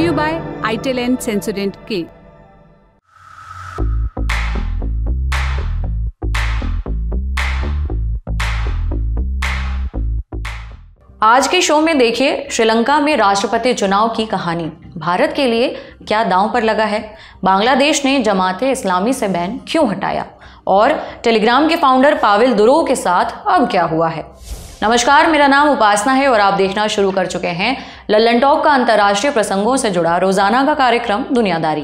you by ITEL and Sensodent K. आज के show में देखिए श्रीलंका में राष्ट्रपति चुनाव की कहानी। भारत के लिए क्या दांव पर लगा है? बांग्लादेश ने जमाते इस्लामी से बैन क्यों हटाया? और टेलीग्राम के फाउंडर पाविल दुरो के साथ अब क्या हुआ है? नमस्कार मेरा नाम उपासना है और आप देखना शुरू कर चुके हैं लल्लन टॉक का अंतर्राष्ट्रीय प्रसंगों से जुड़ा रोज़ाना का कार्यक्रम दुनियादारी।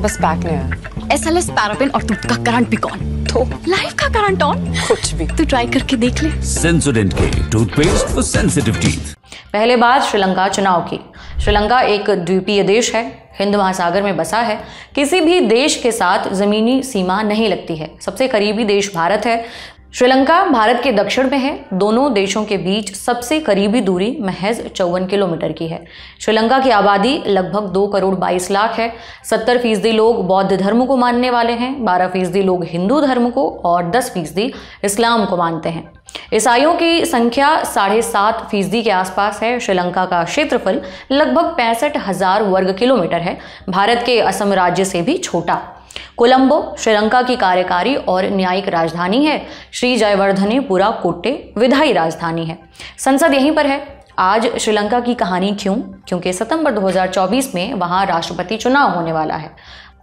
बस बैक आया एस एल एस पैरापिन और दूध का करंट भी कौन तो लाइफ का करंट ऑन कुछ भी। तो ट्राई करके देख ले। Sensodent K toothpaste for sensitive teeth. पहले बात श्रीलंका चुनाव की। श्रीलंका एक द्वीपीय देश है हिंद महासागर में बसा है। किसी भी देश के साथ जमीनी सीमा नहीं लगती है। सबसे करीबी देश भारत है। श्रीलंका, भारत के दक्षिण में है। दोनों देशों के बीच सबसे करीबी दूरी महज चौवन किलोमीटर की है। श्रीलंका की आबादी लगभग दो करोड़ बाईस लाख है। सत्तर फ़ीसदी लोग बौद्ध धर्म को मानने वाले हैं, बारह फ़ीसदी लोग हिंदू धर्म को और दस फ़ीसदी इस्लाम को मानते हैं। ईसाइयों की संख्या साढ़े सात फ़ीसदी के आसपास है। श्रीलंका का क्षेत्रफल लगभग पैंसठ हज़ार वर्ग किलोमीटर है। भारत के असम राज्य से भी छोटा। कोलंबो, श्रीलंका की कार्यकारी और न्यायिक राजधानी है। श्री जयवर्धनेपुरा कोटे विधायी राजधानी है। संसद यहीं पर है। आज श्रीलंका की कहानी क्यों? क्योंकि सितंबर 2024 में वहाँ राष्ट्रपति चुनाव होने वाला है।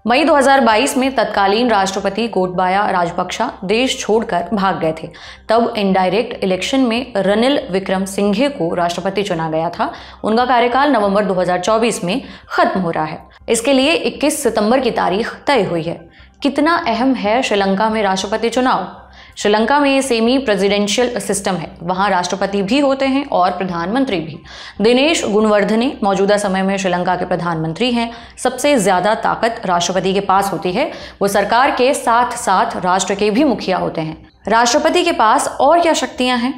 मई 2022 में तत्कालीन राष्ट्रपति गोटबाया राजपक्षा देश छोड़कर भाग गए थे। तब इनडायरेक्ट इलेक्शन में रनिल विक्रम सिंघे को राष्ट्रपति चुना गया था। उनका कार्यकाल नवंबर 2024 में खत्म हो रहा है। इसके लिए 21 सितंबर की तारीख तय हुई है। कितना अहम है श्रीलंका में राष्ट्रपति चुनाव? श्रीलंका में सेमी प्रेसिडेंशियल सिस्टम है। वहाँ राष्ट्रपति भी होते हैं और प्रधानमंत्री भी। दिनेश गुणवर्धने मौजूदा समय में श्रीलंका के प्रधानमंत्री हैं। सबसे ज़्यादा ताकत राष्ट्रपति के पास होती है। वो सरकार के साथ साथ राष्ट्र के भी मुखिया होते हैं। राष्ट्रपति के पास और क्या शक्तियाँ हैं?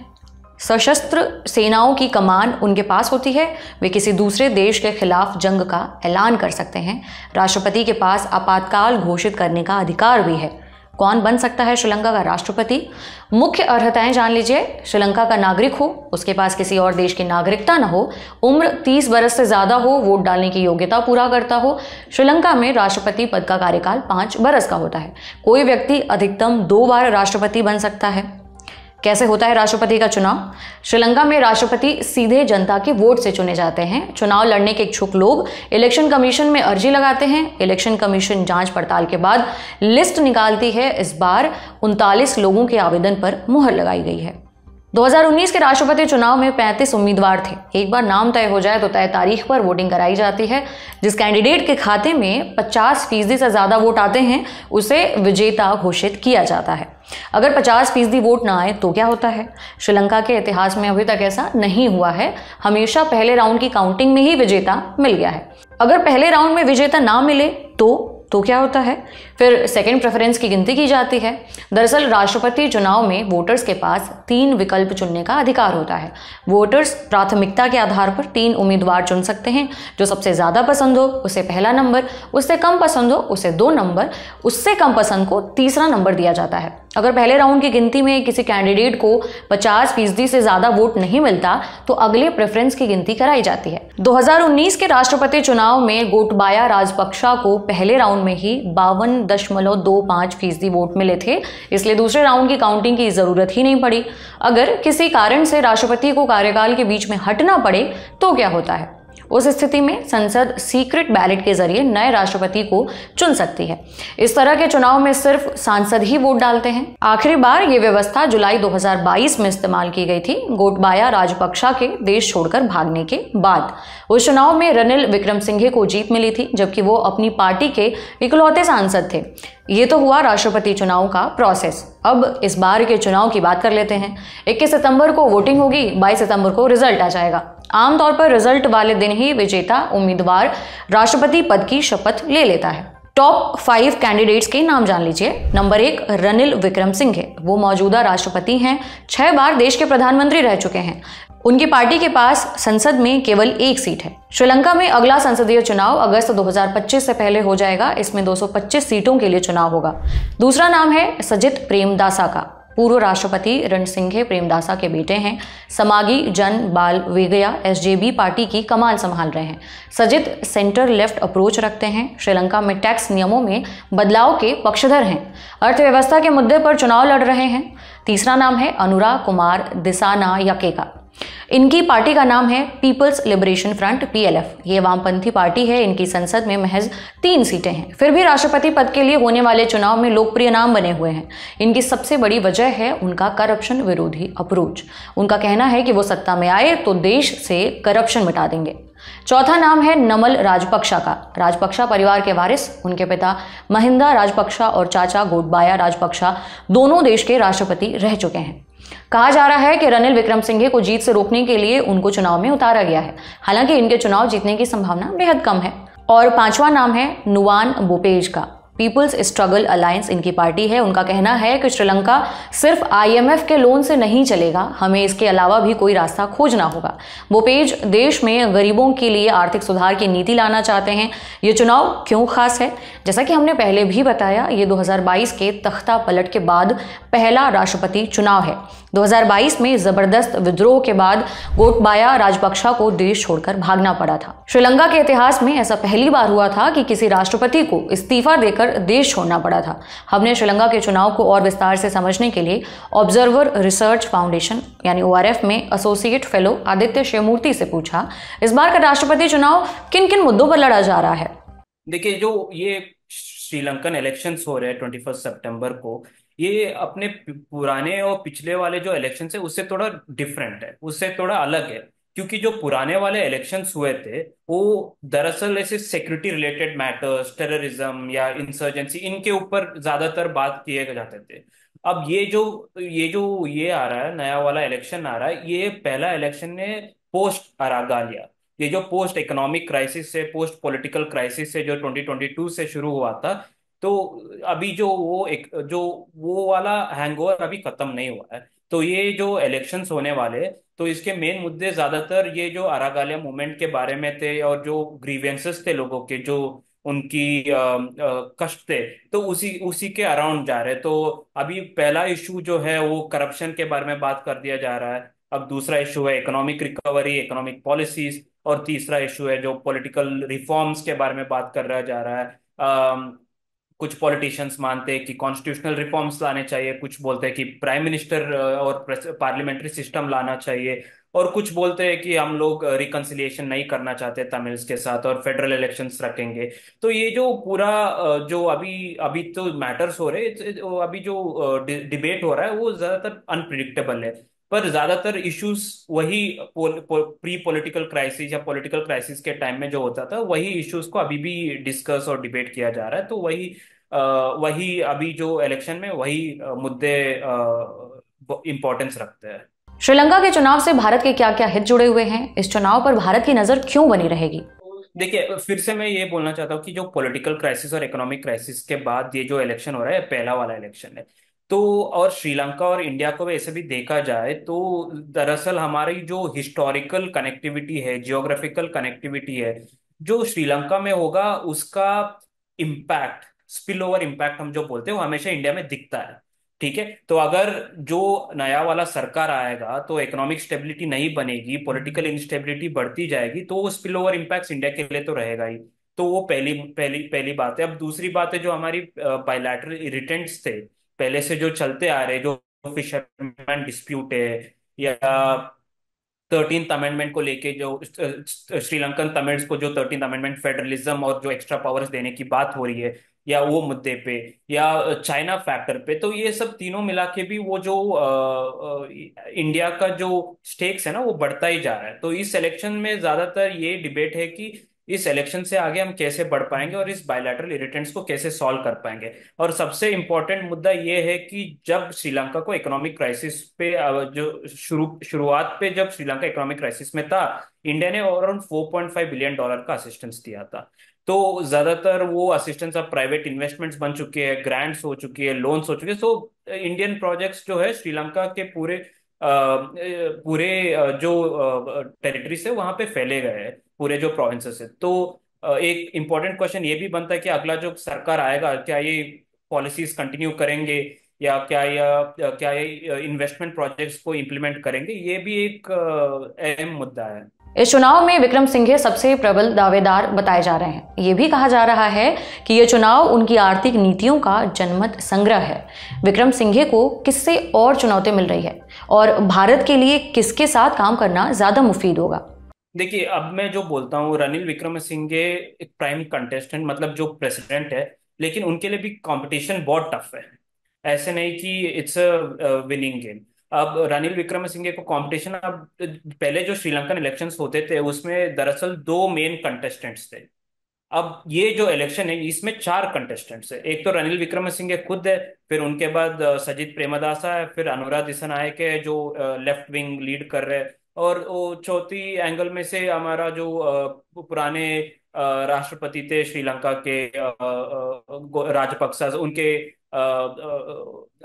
सशस्त्र सेनाओं की कमान उनके पास होती है। वे किसी दूसरे देश के खिलाफ जंग का ऐलान कर सकते हैं। राष्ट्रपति के पास आपातकाल घोषित करने का अधिकार भी है। कौन बन सकता है श्रीलंका का राष्ट्रपति? मुख्य अर्हताएँ जान लीजिए। श्रीलंका का नागरिक हो, उसके पास किसी और देश की नागरिकता ना हो, उम्र 30 बरस से ज़्यादा हो, वोट डालने की योग्यता पूरा करता हो। श्रीलंका में राष्ट्रपति पद का कार्यकाल पाँच बरस का होता है। कोई व्यक्ति अधिकतम दो बार राष्ट्रपति बन सकता है। कैसे होता है राष्ट्रपति का चुनाव? श्रीलंका में राष्ट्रपति सीधे जनता के वोट से चुने जाते हैं। चुनाव लड़ने के इच्छुक लोग इलेक्शन कमीशन में अर्जी लगाते हैं। इलेक्शन कमीशन जाँच पड़ताल के बाद लिस्ट निकालती है। इस बार उनतालीस लोगों के आवेदन पर मुहर लगाई गई है। 2019 के राष्ट्रपति चुनाव में 35 उम्मीदवार थे। एक बार नाम तय हो जाए तो तय तारीख पर वोटिंग कराई जाती है, जिस कैंडिडेट के खाते में 50 फ़ीसदी से ज़्यादा वोट आते हैं, उसे विजेता घोषित किया जाता है। अगर 50 फ़ीसदी वोट ना आए तो क्या होता है? श्रीलंका के इतिहास में अभी तक ऐसा नहीं हुआ है। हमेशा पहले राउंड की काउंटिंग में ही विजेता मिल गया है। अगर पहले राउंड में विजेता ना मिले तो तो क्या होता है? फिर सेकंड प्रेफरेंस की गिनती की जाती है। दरअसल राष्ट्रपति चुनाव में वोटर्स के पास तीन विकल्प चुनने का अधिकार होता है। वोटर्स प्राथमिकता के आधार पर तीन उम्मीदवार चुन सकते हैं। जो सबसे ज़्यादा पसंद हो, उसे पहला नंबर उससे कम पसंद हो, उसे दो नंबर उससे कम पसंद को तीसरा नंबर दिया जाता है। अगर पहले राउंड की गिनती में किसी कैंडिडेट को 50 फ़ीसदी से ज़्यादा वोट नहीं मिलता तो अगले प्रेफरेंस की गिनती कराई जाती है। 2019 के राष्ट्रपति चुनाव में गोटबाया राजपक्षा को पहले राउंड में ही बावन दशमलव दो पाँच फ़ीसदी वोट मिले थे, इसलिए दूसरे राउंड की काउंटिंग की ज़रूरत ही नहीं पड़ी। अगर किसी कारण से राष्ट्रपति को कार्यकाल के बीच में हटना पड़े तो क्या होता है? उस स्थिति में संसद सीक्रेट बैलेट के ज़रिए नए राष्ट्रपति को चुन सकती है। इस तरह के चुनाव में सिर्फ़ सांसद ही वोट डालते हैं। आखिरी बार ये व्यवस्था जुलाई 2022 में इस्तेमाल की गई थी, गोटबाया राजपक्षा के देश छोड़कर भागने के बाद। उस चुनाव में रनिल विक्रम सिंघे को जीत मिली थी, जबकि वो अपनी पार्टी के इकलौते सांसद थे। ये तो हुआ राष्ट्रपति चुनाव का प्रोसेस अब इस बार के चुनाव की बात कर लेते हैं। 21 सितंबर को वोटिंग होगी 22 सितंबर को रिज़ल्ट आ जाएगा। आमतौर पर रिज़ल्ट वाले दिन ही विजेता उम्मीदवार राष्ट्रपति पद की शपथ ले लेता है। टॉप फाइव कैंडिडेट्स के नाम जान लीजिए। नंबर एक रनिल विक्रम सिंघे वो मौजूदा राष्ट्रपति हैं। छह बार देश के प्रधानमंत्री रह चुके हैं। उनकी पार्टी के पास संसद में केवल एक सीट है। श्रीलंका में अगला संसदीय चुनाव अगस्त 2025 से पहले हो जाएगा। इसमें 225 सीटों के लिए चुनाव होगा। दूसरा नाम है सजित प्रेमदासा का। पूर्व राष्ट्रपति रणसिंघे प्रेमदासा के बेटे हैं। समागी जन बाल वेगया एसजेबी पार्टी की कमान संभाल रहे हैं। सजित सेंटर लेफ़्ट अप्रोच रखते हैं। श्रीलंका में टैक्स नियमों में बदलाव के पक्षधर हैं। अर्थव्यवस्था के मुद्दे पर चुनाव लड़ रहे हैं। तीसरा नाम है अनुरा कुमार दिसाना यकेका इनकी पार्टी का नाम है पीपल्स लिबरेशन फ्रंट, पीएलएफ। ये वामपंथी पार्टी है, इनकी संसद में महज तीन सीटें हैं। फिर भी राष्ट्रपति पद के लिए होने वाले चुनाव में लोकप्रिय नाम बने हुए हैं। इनकी सबसे बड़ी वजह है उनका करप्शन विरोधी अप्रोच। उनका कहना है कि वो सत्ता में आए तो देश से करप्शन मिटा देंगे। चौथा नाम है नमल राजपक्षा का। राजपक्षा परिवार के वारिस, उनके पिता महिंदा राजपक्षा और चाचा गोडबाया राजपक्षा दोनों देश के राष्ट्रपति रह चुके हैं। कहा जा रहा है कि रनिल विक्रम सिंघे को जीत से रोकने के लिए उनको चुनाव में उतारा गया है। हालाँकि इनके चुनाव जीतने की संभावना बेहद कम है। और पांचवा नाम है नुवान बोपेज का। पीपल्स स्ट्रगल अलायंस इनकी पार्टी है। उनका कहना है कि श्रीलंका सिर्फ़ आईएमएफ के लोन से नहीं चलेगा। हमें इसके अलावा भी कोई रास्ता खोजना होगा। वो पेज देश में गरीबों के लिए आर्थिक सुधार की नीति लाना चाहते हैं। ये चुनाव क्यों खास है? जैसा कि हमने पहले भी बताया, ये 2022 के तख्ता पलट के बाद पहला राष्ट्रपति चुनाव है। 2022 में ज़बरदस्त विद्रोह के बाद गोटबाया राजपक्षा को देश छोड़कर भागना पड़ा था। श्रीलंका के इतिहास में ऐसा पहली बार हुआ था कि किसी राष्ट्रपति को इस्तीफा देकर देश छोड़ना पड़ा था। हमने श्रीलंका के चुनाव को और विस्तार से समझने के लिए ऑब्जर्वर रिसर्च फाउंडेशन यानी ओ में एसोसिएट फेलो आदित्य शिवमूर्ति से पूछा, इस बार का राष्ट्रपति चुनाव किन किन मुद्दों पर लड़ा जा रहा है? देखिए, जो ये श्रीलंकन इलेक्शंस हो रहे हैं ट्वेंटी फ़र्स्ट सेप्टेम्बर को, ये अपने पुराने और पिछले वाले जो इलेक्शन है, उससे थोड़ा डिफरेंट है, उससे थोड़ा अलग है। क्योंकि जो पुराने वाले इलेक्शन हुए थे, वो दरअसल ऐसे सिक्योरिटी रिलेटेड मैटर्स टेररिज्म या इंसर्जेंसी इनके ऊपर ज़्यादातर बात किए जाते थे। अब ये जो ये जो, ये आ रहा है, नया वाला इलेक्शन आ रहा है, ये पहला इलेक्शन ने पोस्ट अरागालिया ये जो पोस्ट इकोनॉमिक क्राइसिस से पोस्ट पॉलिटिकल क्राइसिस से, जो 2022 से शुरू हुआ था तो अभी जो वो एक, जो वो वाला हैंगओवर अभी खत्म नहीं हुआ है। तो ये जो इलेक्शंस होने वाले तो इसके मेन मुद्दे ज़्यादातर ये जो अरागालिया मूवमेंट के बारे में थे और जो ग्रीवेंसेस थे लोगों के, जो उनकी कष्ट थे तो उसी उसी के अराउंड जा रहे तो अभी पहला इशू जो है वो करप्शन के बारे में बात कर दिया जा रहा है। अब दूसरा इशू है इकोनॉमिक रिकवरी इकोनॉमिक पॉलिसीज़ और तीसरा इशू है जो पॉलिटिकल रिफॉर्म्स के बारे में बात कर रहा जा रहा है। कुछ पॉलिटिशियंस मानते हैं कि कॉन्स्टिट्यूशनल रिफॉर्म्स लाने चाहिए, कुछ बोलते हैं कि प्राइम मिनिस्टर और पार्लियामेंट्री सिस्टम लाना चाहिए, और कुछ बोलते हैं कि हम लोग रिकन्सिलिएशन नहीं करना चाहते तमिल्स के साथ और फेडरल इलेक्शंस रखेंगे। तो ये जो पूरा जो अभी अभी तो मैटर्स हो रहे अभी जो डिबेट हो रहा है, वो ज़्यादातर अनप्रिडिक्टेबल है। पर ज़्यादातर इश्यूज़ वही पोल, पो, प्री पॉलिटिकल क्राइसिस या पॉलिटिकल क्राइसिस के टाइम में जो होता था वही इश्यूज़ को अभी भी डिस्कस और डिबेट किया जा रहा है। तो वही आ, वही अभी जो इलेक्शन में वही आ, मुद्दे इंपॉर्टेंस रखते हैं। श्रीलंका के चुनाव से भारत के क्या क्या हित जुड़े हुए हैं? इस चुनाव पर भारत की नज़र क्यों बनी रहेगी? देखिए फिर से मैं ये बोलना चाहता हूँ कि जो पॉलिटिकल क्राइसिस और इकोनॉमिक क्राइसिस के बाद ये जो इलेक्शन हो रहा है पहला वाला इलेक्शन है। तो और श्रीलंका और इंडिया को वैसे भी देखा जाए तो दरअसल हमारी जो हिस्टोरिकल कनेक्टिविटी है जियोग्राफिकल कनेक्टिविटी है, जो श्रीलंका में होगा, उसका इम्पैक्ट स्पिल ओवर इम्पैक्ट हम जो बोलते हैं, वो हमेशा इंडिया में दिखता है। ठीक है? तो अगर जो नया वाला सरकार आएगा तो इकोनॉमिक स्टेबिलिटी नहीं बनेगी पॉलिटिकल इंस्टेबिलिटी बढ़ती जाएगी तो वो स्पिल ओवर इम्पैक्ट इंडिया के लिए तो रहेगा ही। तो वो पहली पहली पहली बात है। अब दूसरी बात है जो हमारी बायलैटरल इरिटेंट्स थे पहले से जो चलते आ रहे जो फिशरमैन डिस्प्यूट है या थर्टीन अमेंडमेंट को लेके जो श्रीलंकन तमिल्स को जो थर्टीन अमेंडमेंट फेडरलिज्म और जो एक्स्ट्रा पावर्स देने की बात हो रही है या वो मुद्दे पे या चाइना फैक्टर पे तो ये सब तीनों मिला के भी वो जो आ, आ, इंडिया का जो स्टेक्स है ना वो बढ़ता ही जा रहा है। तो इस इलेक्शन में ज़्यादातर ये डिबेट है कि इस इलेक्शन से आगे हम कैसे बढ़ पाएँगे और इस बायोलैटरल इरिटेंट्स को कैसे सॉल्व कर पाएँगे? और सबसे इंपॉर्टेंट मुद्दा ये है कि जब श्रीलंका को इकोनॉमिक क्राइसिस पे जो शुरू शुरुआत पे जब श्रीलंका इकोनॉमिक क्राइसिस में था इंडिया ने अराउंड 4.5 बिलियन डॉलर का असिस्टेंस दिया था। तो ज़्यादातर वो असिस्टेंस अब प्राइवेट इन्वेस्टमेंट्स बन चुके हैं ग्रांट्स हो चुकी है लोन्स हो चुके हैं। सो इंडियन प्रोजेक्ट्स जो है श्रीलंका के पूरे आ, पूरे जो टेरिटरी से वहाँ पे फैले गए हैं। पूरे जो प्रोविंसेस है। तो एक इम्पोर्टेंट क्वेश्चन ये भी बनता है कि अगला जो सरकार आएगा, क्या ये पॉलिसीज़ कंटिन्यू करेंगे या क्या या, क्या ये इन्वेस्टमेंट प्रोजेक्ट्स को इम्प्लीमेंट करेंगे? ये भी एक अहम मुद्दा है। इस चुनाव में विक्रम सिंघे सबसे प्रबल दावेदार बताए जा रहे हैं। ये भी कहा जा रहा है कि यह चुनाव उनकी आर्थिक नीतियों का जनमत संग्रह है। विक्रम सिंघे को किससे और चुनौती मिल रही है? और भारत के लिए किसके साथ काम करना ज़्यादा मुफीद होगा? देखिए, अब मैं जो बोलता हूँ, रनिल विक्रमसिंघे एक प्राइम कंटेस्टेंट मतलब जो प्रेसिडेंट है, लेकिन उनके लिए भी कंपटीशन बहुत टफ है। ऐसे नहीं कि इट्स अ विनिंग गेम अब रनिल विक्रमसिंघे को कंपटीशन अब पहले जो श्रीलंकन इलेक्शंस होते थे, उसमें दरअसल दो मेन कंटेस्टेंट्स थे। अब ये जो इलेक्शन है, इसमें चार कंटेस्टेंट्स है। एक तो रनिल विक्रमसिंघे खुद है, फिर उनके बाद सजित प्रेमदासा है फिर अनुराग दिसनायक है जो लेफ़्ट विंग लीड कर रहे हैं। और वो चौथी एंगल में से हमारा जो पुराने राष्ट्रपति थे श्रीलंका के राजपक्सा उनके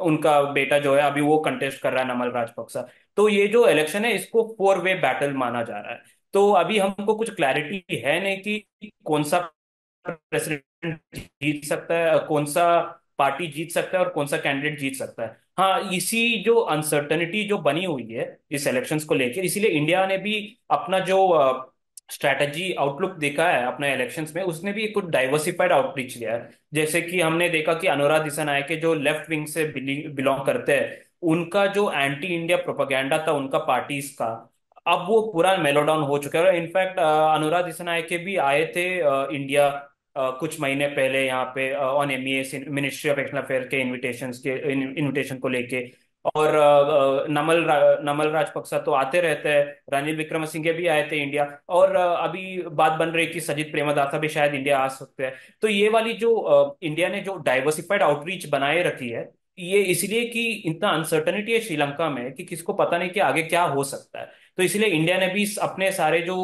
उनका बेटा जो है अभी वो कंटेस्ट कर रहा है नमल राजपक्सा तो ये जो इलेक्शन है, इसको फोर वे बैटल माना जा रहा है। तो अभी हमको कुछ क्लैरिटी है नहीं कि कौन सा प्रेसिडेंट जीत सकता है, कौन सा पार्टी जीत सकता है और कौन सा कैंडिडेट जीत सकता है। हाँ इसी जो अनसर्टनिटी जो बनी हुई है इस इलेक्शंस को लेकर इसीलिए इंडिया ने भी अपना जो स्ट्रैटेजी आउटलुक देखा है अपने इलेक्शंस में, उसने भी कुछ डाइवर्सिफाइड आउटरीच लिया है। जैसे कि हमने देखा कि अनुराग दिसानायके जो लेफ़्ट विंग से बिलोंग करते हैं, उनका जो एंटी इंडिया प्रोपागेंडा था, उनका पार्टीज़ का, अब वो पूरा मेलोडाउन हो चुका है। इनफैक्ट अनुराग दिसानायके भी आए थे इंडिया कुछ महीने पहले यहाँ पे on M ministry of external affair के इनविटेशंस के इन्विटेशन को लेके। और नमल रा, नमल राजपक्सा तो आते रहते हैं रणील विक्रमसिंघे भी आए थे इंडिया। और अभी बात बन रही है कि सजित प्रेमदासा भी शायद इंडिया आ सकते हैं। तो ये वाली जो इंडिया ने जो डाइवर्सिफाइड आउटरीच बनाए रखी है ये इसलिए कि इतना अनसर्टनिटी है श्रीलंका में कि किसको पता नहीं कि आगे क्या हो सकता है। तो इसलिए इंडिया ने भी अपने सारे जो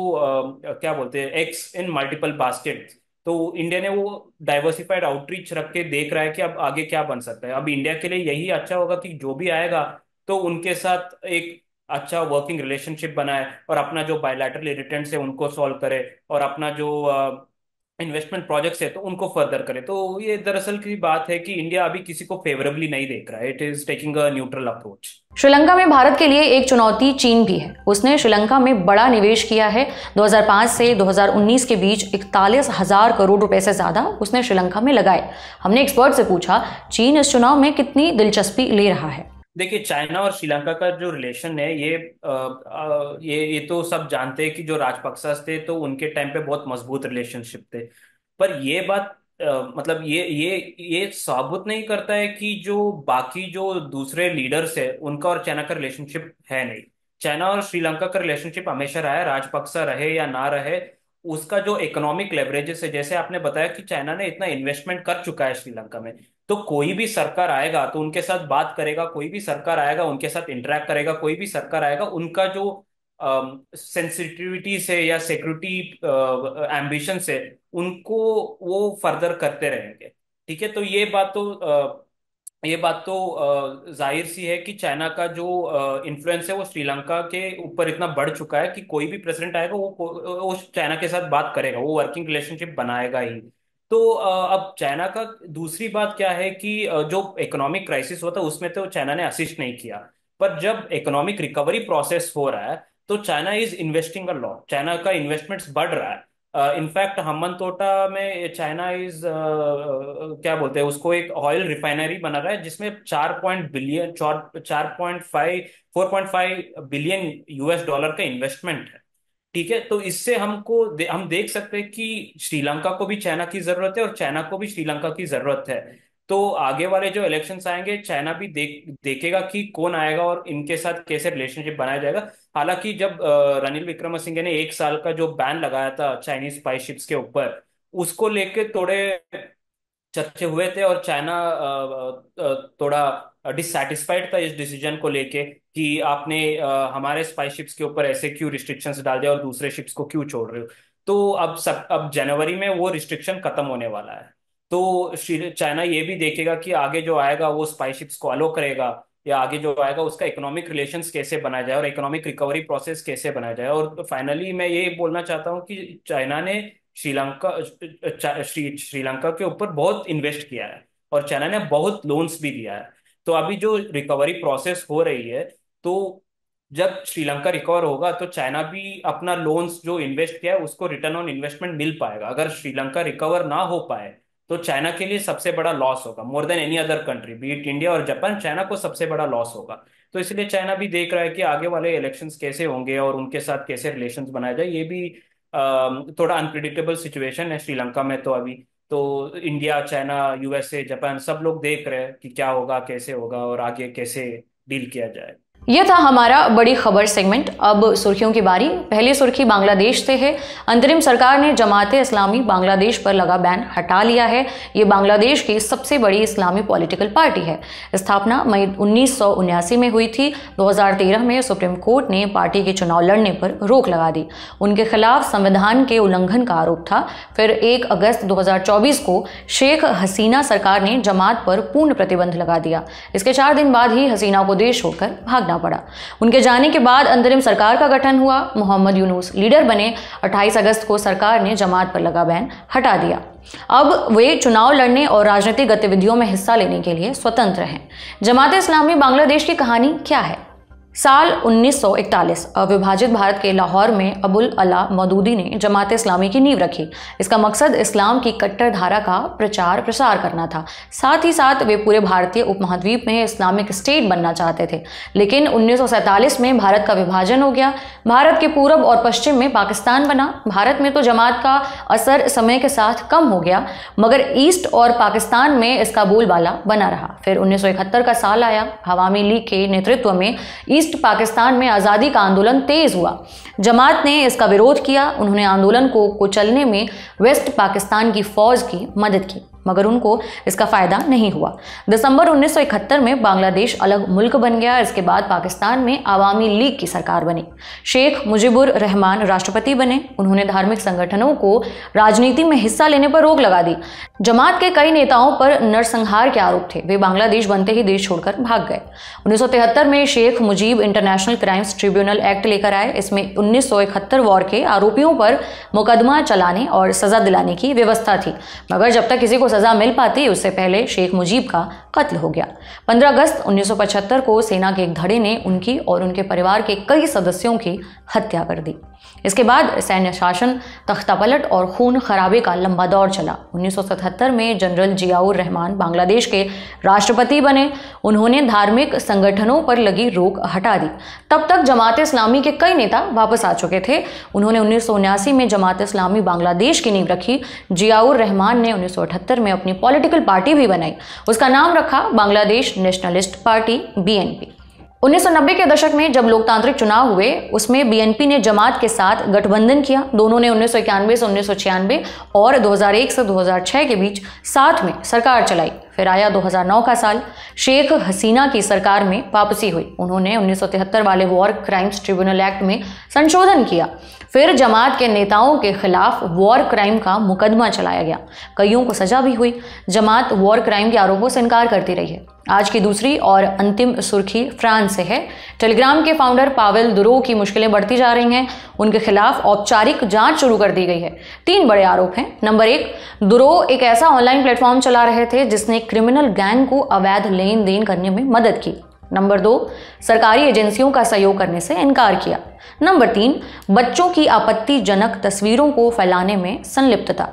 क्या बोलते हैं एक्स इन मल्टीपल बास्केट तो इंडिया ने वो डाइवर्सिफाइड आउटरीच रख के देख रहा है कि अब आगे क्या बन सकता है। अब इंडिया के लिए यही अच्छा होगा कि जो भी आएगा तो उनके साथ एक अच्छा वर्किंग रिलेशनशिप बनाए और अपना जो बायलैटरल इरिटेंट्स है उनको सॉल्व करे और अपना जो इन्वेस्टमेंट प्रोजेक्ट्स है तो उनको फर्दर करे। तो ये दरअसल की बात है कि इंडिया अभी किसी को फेवरेबली नहीं देख रहा है। It is taking a neutral approach Sri Lanka में भारत के लिए एक चुनौती चीन भी है। उसने श्रीलंका में बड़ा निवेश किया है। 2005 से 2019 के बीच इकतालीस हज़ार करोड़ रुपए से ज़्यादा उसने श्रीलंका में लगाए। हमने एक्सपर्ट से पूछा, चीन इस चुनाव में कितनी दिलचस्पी ले रहा है? देखिए चाइना और श्रीलंका का जो रिलेशन है ये आ, आ, ये ये तो सब जानते हैं कि जो राजपक्सास थे तो उनके टाइम पे बहुत मज़बूत रिलेशनशिप थे। पर ये बात आ, मतलब ये ये ये साबुत नहीं करता है कि जो बाकी जो दूसरे लीडर्स है उनका और चाइना का रिलेशनशिप है नहीं। चाइना और श्रीलंका का रिलेशनशिप हमेशा रहा है राजपक्सा रहे या ना रहे उसका जो इकोनॉमिक लेवरेजेस है जैसे आपने बताया कि चाइना ने इतना इन्वेस्टमेंट कर चुका है श्रीलंका में। तो कोई भी सरकार आएगा तो उनके साथ बात करेगा कोई भी सरकार आएगा उनके साथ इंटरेक्ट करेगा कोई भी सरकार आएगा उनका जो सेंसिटिविटी से या सिक्योरिटी एम्बिशन से उनको वो फर्दर करते रहेंगे। ठीक है? तो ये बात तो अ, ये बात तो अ, ज़ाहिर सी है कि चाइना का जो इन्फ्लुएंस है वो श्रीलंका के ऊपर इतना बढ़ चुका है कि कोई भी प्रेसिडेंट आएगा वो वो चाइना के साथ बात करेगा वो वर्किंग रिलेशनशिप बनाएगा ही। तो अब चाइना का दूसरी बात क्या है कि जो इकोनॉमिक क्राइसिस हुआ था उसमें तो चाइना ने असिस्ट नहीं किया। पर जब इकोनॉमिक रिकवरी प्रोसेस हो रहा है तो China is investing a lot China का इन्वेस्टमेंट्स बढ़ रहा है। इनफैक्ट हम्बन तोटा में चाइना इज़ uh, क्या बोलते हैं उसको एक ऑयल रिफाइनरी बना रहा है जिसमें चार पॉइंट बिलियन चार point five four point five billion US dollar का इन्वेस्टमेंट है। ठीक है? तो इससे हमको दे, हम देख सकते हैं कि श्रीलंका को भी चाइना की ज़रूरत है और चाइना को भी श्रीलंका की ज़रूरत है। तो आगे वाले जो इलेक्शंस आएँगे चाइना भी देख देखेगा कि कौन आएगा और इनके साथ कैसे रिलेशनशिप बनाया जाएगा। हालाँकि जब रनिल विक्रमसिंघे ने एक साल का जो बैन लगाया था चाइनीज़ स्पाई शिप्स के ऊपर उसको लेके थोड़े चर्चे हुए थे और चाइना थोड़ा डिससेटिस्फाइड था इस डिसीज़न को लेके। कि आपने अ, हमारे स्पाइस शिप्स के ऊपर ऐसे क्यों रिस्ट्रिक्शंस डाल दिया और दूसरे शिप्स को क्यों छोड़ रहे हो? तो अब सब अब जनवरी में वो रिस्ट्रिक्शन खत्म होने वाला है। तो चाइना ये भी देखेगा कि आगे जो आएगा वो स्पाइस शिप्स को अलो करेगा या आगे जो आएगा उसका इकोनॉमिक रिलेशंस कैसे बनाया जाए और इकोनॉमिक रिकवरी प्रोसेस कैसे बनाया जाए। और फाइनली मैं ये बोलना चाहता हूँ कि चाइना ने श्रीलंका श्री श्रीलंका के ऊपर बहुत इन्वेस्ट किया है और चाइना ने बहुत लोन्स भी दिया है। तो अभी जो रिकवरी प्रोसेस हो रही है तो जब श्रीलंका रिकवर होगा तो चाइना भी अपना लोन्स जो इन्वेस्ट किया है, उसको रिटर्न ऑन इन्वेस्टमेंट मिल पाएगा। अगर श्रीलंका रिकवर ना हो पाए तो चाइना के लिए सबसे बड़ा लॉस होगा। More than any other country be it India और जापान चाइना को सबसे बड़ा लॉस होगा। तो इसलिए चाइना भी देख रहा है कि आगे वाले इलेक्शंस कैसे होंगे और उनके साथ कैसे रिलेशंस बनाए जाए, ये भी थोड़ा अनप्रिडिक्टेबल सिचुएशन है श्रीलंका में तो अभी। तो इंडिया चाइना यूएसए जापान सब लोग देख रहे हैं कि क्या होगा, कैसे होगा और आगे कैसे डील किया जाए। यह था हमारा बड़ी खबर सेगमेंट। अब सुर्खियों की बारी। पहली सुर्खी बांग्लादेश से है। अंतरिम सरकार ने जमात इस्लामी बांग्लादेश पर लगा बैन हटा लिया है। ये बांग्लादेश की सबसे बड़ी इस्लामी पॉलिटिकल पार्टी है। स्थापना मई उन्नीस में हुई थी। 2013 में सुप्रीम कोर्ट ने पार्टी के चुनाव लड़ने पर रोक लगा दी। उनके खिलाफ संविधान के उल्लंघन का आरोप था। फिर एक अगस्त दो हज़ार चौबीस को शेख हसीना सरकार ने जमात पर पूर्ण प्रतिबंध लगा दिया। इसके चार दिन बाद ही हसीना को देश छोड़कर भागना पड़ा। उनके जाने के बाद अंतरिम सरकार का गठन हुआ। मोहम्मद यूनुस लीडर बने। 28 अगस्त को सरकार ने जमात पर लगा बैन हटा दिया। अब वे चुनाव लड़ने और राजनीतिक गतिविधियों में हिस्सा लेने के लिए स्वतंत्र हैं। जमात इस्लामी बांग्लादेश की कहानी क्या है? साल 1941 अविभाजित भारत के लाहौर में अबुल अला मदूदी ने जमात इस्लामी की नींव रखी। इसका मकसद इस्लाम की कट्टर धारा का प्रचार प्रसार करना था। साथ ही साथ वे पूरे भारतीय उपमहाद्वीप में इस्लामिक स्टेट बनना चाहते थे। लेकिन 1947 में भारत का विभाजन हो गया। भारत के पूर्व और पश्चिम में पाकिस्तान बना। भारत में तो जमात का असर समय के साथ कम हो गया, मगर ईस्ट और पाकिस्तान में इसका बोलबाला बना रहा। फिर उन्नीस सौ इकहत्तर का साल आया। हवामी लीग के नेतृत्व में ईस्ट पाकिस्तान में आज़ादी का आंदोलन तेज हुआ। जमात ने इसका विरोध किया। उन्होंने आंदोलन को कुचलने में वेस्ट पाकिस्तान की फौज की मदद की। मगर उनको इसका फ़ायदा नहीं हुआ। दिसंबर 1971 में बांग्लादेश अलग मुल्क बन गया इसके बाद पाकिस्तान में आवामी लीग की सरकार बनी। शेख मुजिबुर रहमान राष्ट्रपति बने। उन्होंने धार्मिक संगठनों को राजनीति में हिस्सा लेने पर रोक लगा दी। जमात के कई नेताओं पर नरसंहार के आरोप थे। वे बांग्लादेश बनते ही देश छोड़कर भाग गए। उन्नीस सौ तिहत्तर में Sheikh Mujib international crimes tribunal act लेकर आए। इसमें उन्नीस सौ इकहत्तर वॉर के आरोपियों पर मुकदमा चलाने और सजा दिलाने की व्यवस्था थी। मगर जब तक किसी को सजा मिल पाती, उससे पहले शेख मुजीब का कत्ल हो गया। 15 अगस्त 1975 को सेना के एक धड़े ने उनकी और उनके परिवार के कई सदस्यों की हत्या कर दी। इसके बाद सैन्य शासन, तख्तापलट और खून खराबे का लंबा दौर चला। 1977 में जनरल जियाउर रहमान बांग्लादेश के राष्ट्रपति बने। उन्होंने धार्मिक संगठनों पर लगी रोक हटा दी। तब तक जमात इस्लामी के कई नेता वापस आ चुके थे। उन्होंने उन्नीस में जमात इस्लामी बांग्लादेश की नींव रखी। जियाउर रहमान ने उन्नीस सौ अठहत्तर में अपनी पॉलिटिकल पार्टी भी बनाई। उसका नाम रखा बांग्लादेश नेशनलिस्ट पार्टी बीएनपी 1990 के दशक में जब लोकतांत्रिक चुनाव हुए, उसमें बीएनपी ने जमात के साथ गठबंधन किया। दोनों ने उन्नीस सौ इक्यानवे से उन्नीस सौ छियानवे और 2001 से 2006 के बीच साथ में सरकार चलाई। फिर आया 2009 का साल, शेख हसीना की सरकार में वापसी हुई। उन्होंने उन्नीस वाले वॉर क्राइम्स ट्रिब्यूनल एक्ट में संशोधन किया। फिर जमात के नेताओं के खिलाफ वॉर क्राइम का मुकदमा चलाया गया। कईयों को सजा भी हुई। जमात वॉर क्राइम के आरोपों से इनकार करती रही है। आज की दूसरी और अंतिम सुर्खी फ्रांस से है। टेलीग्राम के फाउंडर पावेल दुरो की मुश्किलें बढ़ती जा रही हैं। उनके खिलाफ औपचारिक जाँच शुरू कर दी गई है। तीन बड़े आरोप हैं। नंबर एक, दुरो एक ऐसा ऑनलाइन प्लेटफॉर्म चला रहे थे जिसने क्रिमिनल गैंग को अवैध लेन देन करने में मदद की। नंबर दो, सरकारी एजेंसियों का सहयोग करने से इनकार किया। नंबर तीन, बच्चों की आपत्तिजनक तस्वीरों को फैलाने में संलिप्तता।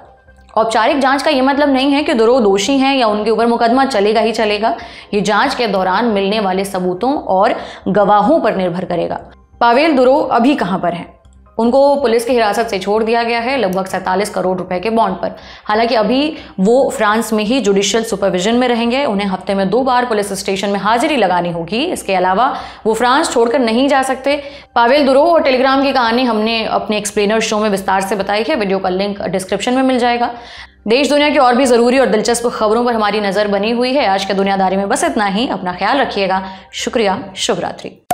औपचारिक जाँच का यह मतलब नहीं है कि दुरो दोषी हैं या उनके ऊपर मुकदमा चलेगा ही चलेगा। ये जाँच के दौरान मिलने वाले सबूतों और गवाहों पर निर्भर करेगा। पावेल दुरो अभी कहाँ पर हैं? उनको पुलिस की हिरासत से छोड़ दिया गया है, लगभग सैंतालीस करोड़ रुपए के बॉन्ड पर। हालाँकि अभी वो फ्रांस में ही जुडिशियल सुपरविजन में रहेंगे, उन्हें हफ़्ते में दो बार पुलिस स्टेशन में हाजिरी लगानी होगी। इसके अलावा वो फ्रांस छोड़कर नहीं जा सकते। पावेल दुरो और टेलीग्राम की कहानी हमने अपने एक्सप्लेनर शो में विस्तार से बताई है, वीडियो का लिंक डिस्क्रिप्शन में मिल जाएगा। देश दुनिया की और भी ज़रूरी और दिलचस्प खबरों पर हमारी नज़र बनी हुई है। आज के दुनियादारी में बस इतना ही, अपना ख्याल रखिएगा। शुक्रिया, शुभ रात्रि।